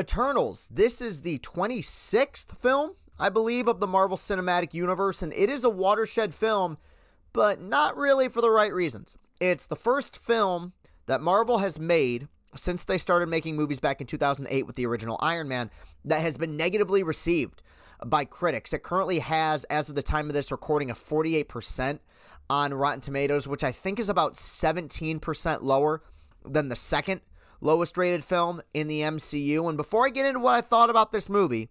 Eternals. This is the 26th film, I believe, of the Marvel Cinematic Universe, and it is a watershed film, but not really for the right reasons. It's the first film that Marvel has made since they started making movies back in 2008 with the original Iron Man that has been negatively received by critics. It currently has, as of the time of this recording, a 48% on Rotten Tomatoes, which I think is about 17% lower than the second lowest rated film in the MCU. And before I get into what I thought about this movie,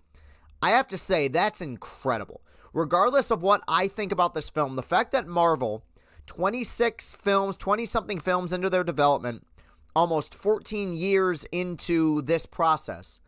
I have to say that's incredible. Regardless of what I think about this film, the fact that Marvel, 26 films, 20 something films into their development, almost 14 years into this process,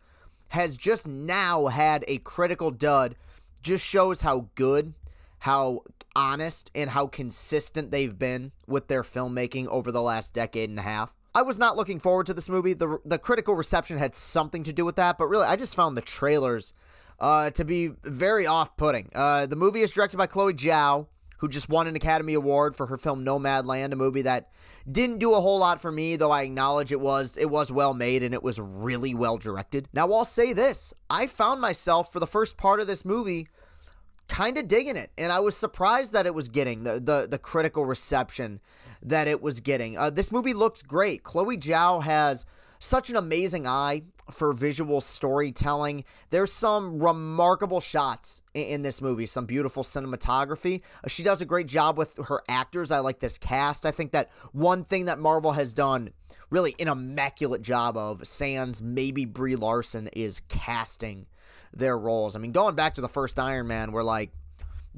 has just now had a critical dud, just shows how good, how honest, and how consistent they've been with their filmmaking over the last decade and a half. I was not looking forward to this movie. The, the critical reception had something to do with that, but really, I just found the trailers uh, to be very off putting. Uh, the movie is directed by Chloe Zhao, who just won an Academy Award for her film Nomadland, a movie that didn't do a whole lot for me, though I acknowledge it was it was well made and it was really well directed. Now I'll say this, I found myself for the first part of this movie kind of digging it, and I was surprised that it was getting the the, the critical reception that it was getting. Uh, this movie looks great. Chloe Zhao has such an amazing eye for visual storytelling. There's some remarkable shots in, in this movie, some beautiful cinematography. Uh, she does a great job with her actors. I like this cast. I think that one thing that Marvel has done really an immaculate job of, sans maybe Brie Larson, is casting their roles. I mean, going back to the first Iron Man, where like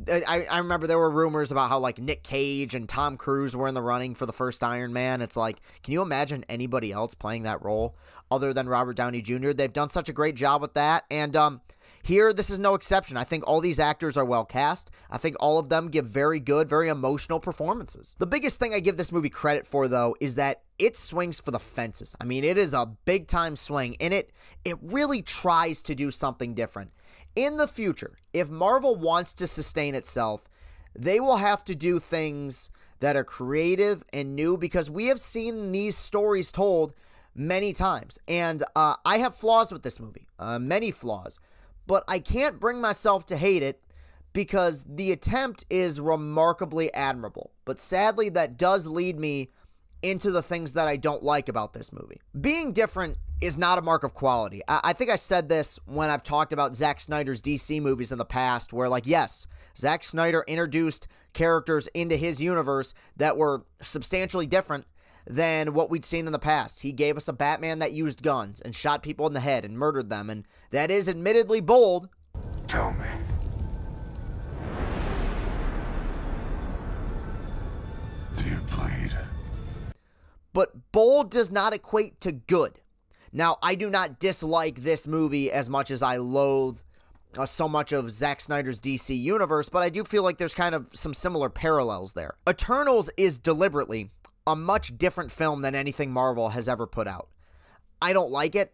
I, I remember there were rumors about how like Nick Cage and Tom Cruise were in the running for the first Iron Man. It's like, can you imagine anybody else playing that role other than Robert Downey Jr.? They've done such a great job with that. And um, here, this is no exception. I think all these actors are well cast. I think all of them give very good, very emotional performances. The biggest thing I give this movie credit for, though, is that it swings for the fences. I mean, it is a big time swing, and it it really tries to do something different in the future, if Marvel wants to sustain itself, they will have to do things that are creative and new because we have seen these stories told many times. And uh, I have flaws with this movie, uh, many flaws, but I can't bring myself to hate it because the attempt is remarkably admirable. But sadly, that does lead me into the things that I don't like about this movie. Being different is not a mark of quality. I, I think I said this when I've talked about Zack Snyder's DC movies in the past, where, like, yes, Zack Snyder introduced characters into his universe that were substantially different than what we'd seen in the past. He gave us a Batman that used guns and shot people in the head and murdered them, and that is admittedly bold. Tell me. But bold does not equate to good. Now, I do not dislike this movie as much as I loathe uh, so much of Zack Snyder's DC universe, but I do feel like there's kind of some similar parallels there. Eternals is deliberately a much different film than anything Marvel has ever put out. I don't like it.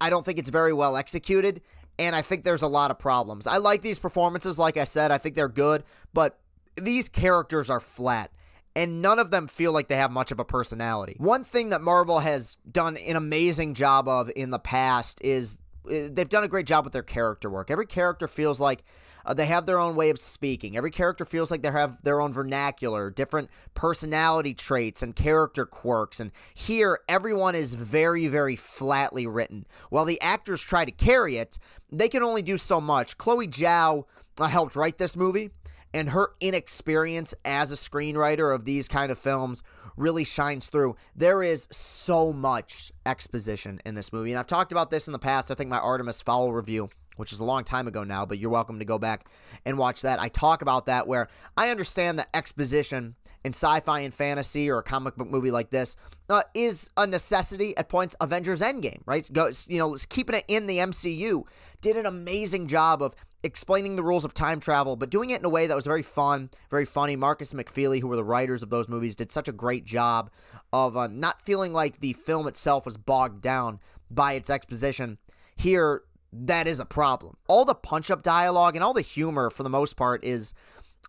I don't think it's very well executed, and I think there's a lot of problems. I like these performances, like I said, I think they're good, but these characters are flat and none of them feel like they have much of a personality. One thing that Marvel has done an amazing job of in the past is uh, they've done a great job with their character work. Every character feels like uh, they have their own way of speaking. Every character feels like they have their own vernacular, different personality traits and character quirks. And here, everyone is very, very flatly written. While the actors try to carry it, they can only do so much. Chloe Zhao uh, helped write this movie and her inexperience as a screenwriter of these kind of films really shines through. There is so much exposition in this movie, and I've talked about this in the past. I think my Artemis Fowl review, which is a long time ago now, but you're welcome to go back and watch that. I talk about that where I understand the exposition in sci-fi and fantasy or a comic book movie like this uh, is a necessity at points. Avengers Endgame, right? Go, you know, keeping it in the MCU did an amazing job of explaining the rules of time travel, but doing it in a way that was very fun, very funny. Markus McFeely, who were the writers of those movies, did such a great job of uh, not feeling like the film itself was bogged down by its exposition. Here, that is a problem. All the punch up dialogue and all the humor, for the most part, is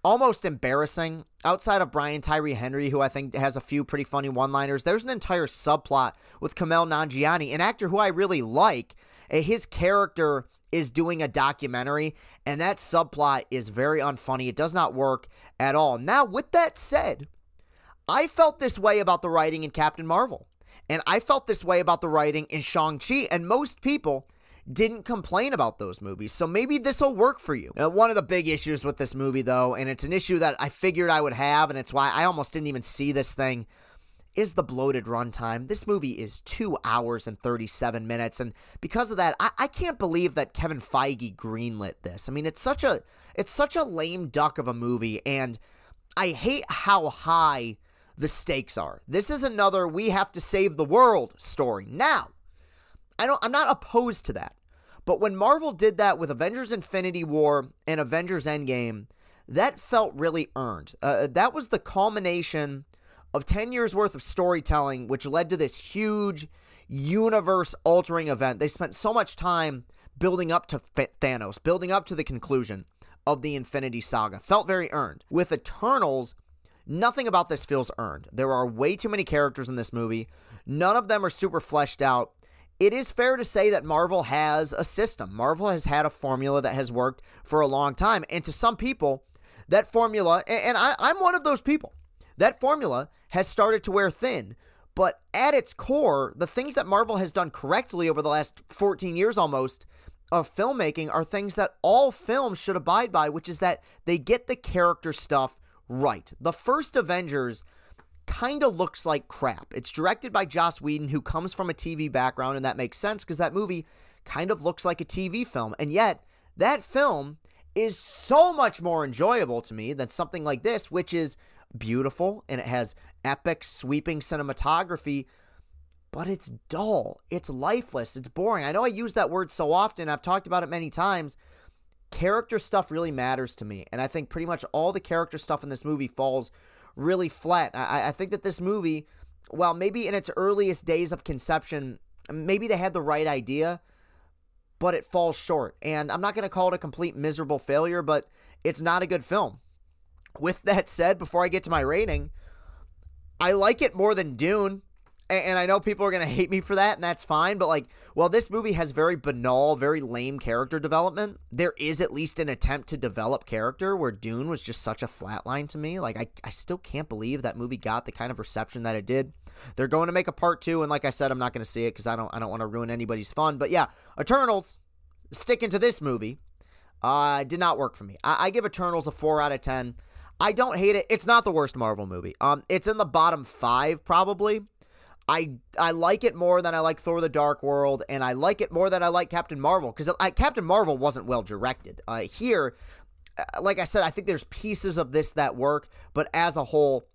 almost embarrassing. Outside of Brian Tyree Henry, who I think has a few pretty funny one liners, there's an entire subplot with Kumail Nanjiani, an actor who I really like. Eh, His character is doing a documentary, and that subplot is very unfunny. It does not work at all. Now, with that said, I felt this way about the writing in Captain Marvel, and I felt this way about the writing in Shang-Chi, and most people didn't complain about those movies. So maybe this will work for you. Now, one of the big issues with this movie, though, and it's an issue that I figured I would have, and it's why I almost didn't even see this thing, is the bloated runtime. This movie is two hours and 37 minutes. And because of that, I, I can't believe that Kevin Feige greenlit this. I mean, it's such a it's such a lame duck of a movie, and I hate how high the stakes are. This is another we have to save the world story. Now, I don't I'm not opposed to that. But when Marvel did that with Avengers Infinity War and Avengers Endgame, that felt really earned. Uh, that was the culmination of 10 years worth of storytelling, which led to this huge universe altering event. They spent so much time building up to Thanos, building up to the conclusion of the Infinity Saga. Felt very earned. With Eternals, nothing about this feels earned. There are way too many characters in this movie. None of them are super fleshed out. It is fair to say that Marvel has a system. Marvel has had a formula that has worked for a long time. And to some people, that formula, and I, am one of those people, that formula has started to wear thin. But at its core, the things that Marvel has done correctly over the last 14 years almost of filmmaking are things that all films should abide by, which is that they get the character stuff right. The first Avengers kind of looks like crap. It's directed by Joss Whedon, who comes from a TV background, and that makes sense because that movie kind of looks like a TV film. And yet, that film is so much more enjoyable to me than something like this, which is beautiful and it has epic, sweeping cinematography, but it's dull. It's lifeless. It's boring. I know I use that word so often. I've talked about it many times. Character stuff really matters to me. And I think pretty much all the character stuff in this movie falls really flat. I, I think that this movie, well, maybe in its earliest days of conception, maybe they had the right idea, but it falls short. And I'm not going to call it a complete miserable failure, but it's not a good film. With that said, before I get to my rating, I like it more than Dune. And I know people are going to hate me for that, and that's fine. But, like, while this movie has very banal, very lame character development, there is at least an attempt to develop character where Dune was just such a flatline to me. Like, I, I still can't believe that movie got the kind of reception that it did. They're going to make a part two, and like I said, I'm not going to see it because I don't, I don't want to ruin anybody's fun. But yeah, Eternals, sticking to this movie, uh, did not work for me. I, I give Eternals a 4 out of 10. I don't hate it. It's not the worst Marvel movie. Um, it's in the bottom five probably. I I like it more than I like Thor: The Dark World, and I like it more than I like Captain Marvel because Captain Marvel wasn't well directed. Uh, here, uh, like I said, I think there's pieces of this that work, but as a whole,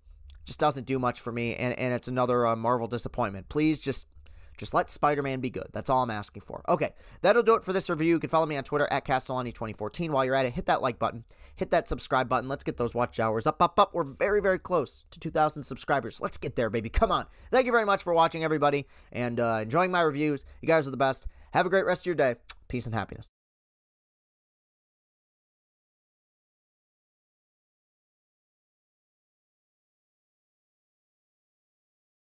just doesn't do much for me, and and it's another uh, Marvel disappointment. Please just just let Spider Man be good. That's all I'm asking for. Okay, that'll do it for this review. You can follow me on Twitter at Castellani2014. While you're at it, hit that like button, hit that subscribe button. Let's get those watch hours up, up, up. We're very, very close to 2,000 subscribers. Let's get there, baby. Come on. Thank you very much for watching, everybody, and uh, enjoying my reviews. You guys are the best. Have a great rest of your day. Peace and happiness.